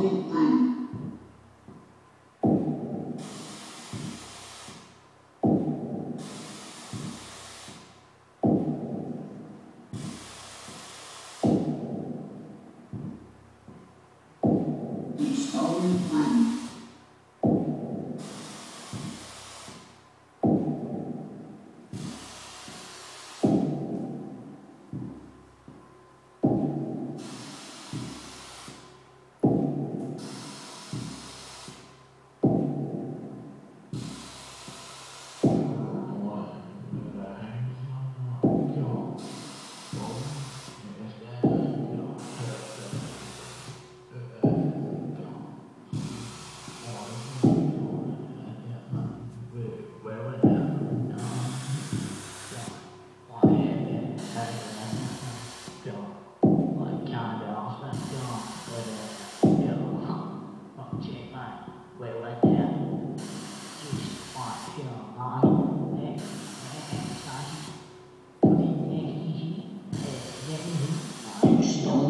Installing room.